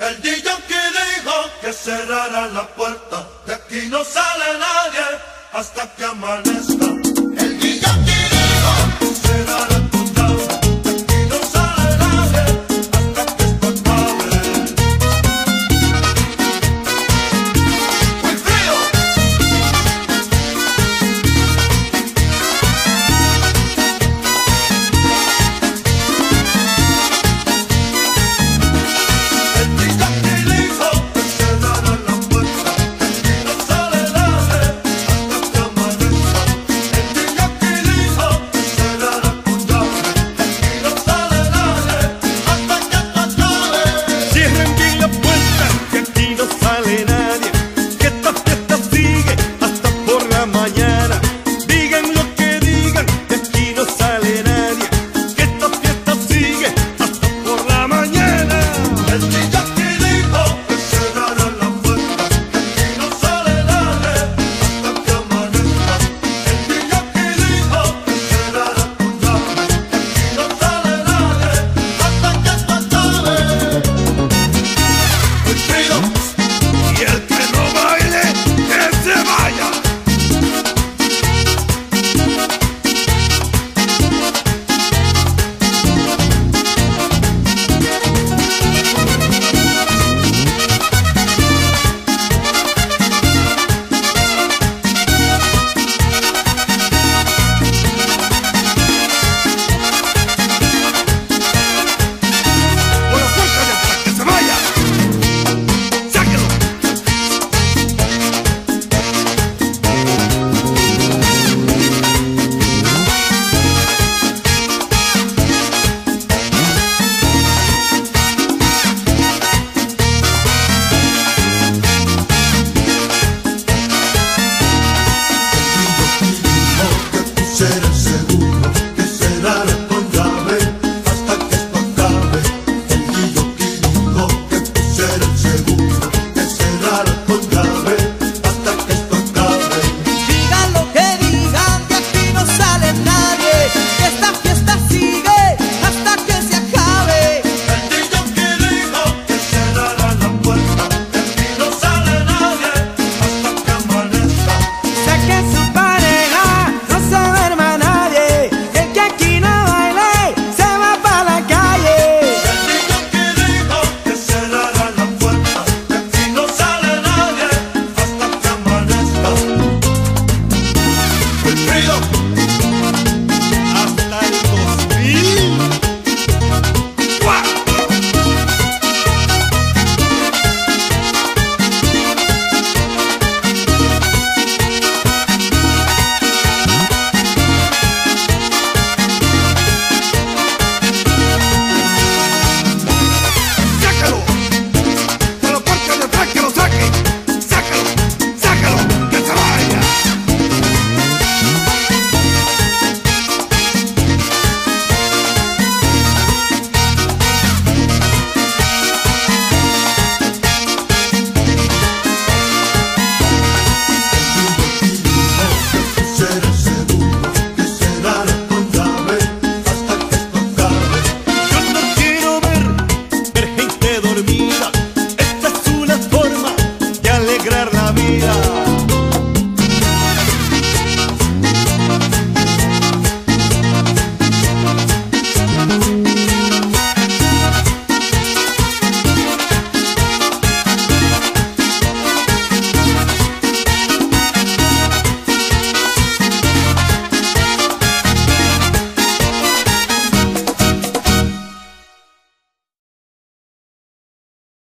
El DJ que dijo que cerrara la puerta, de aquí no sale nadie hasta que amanezca.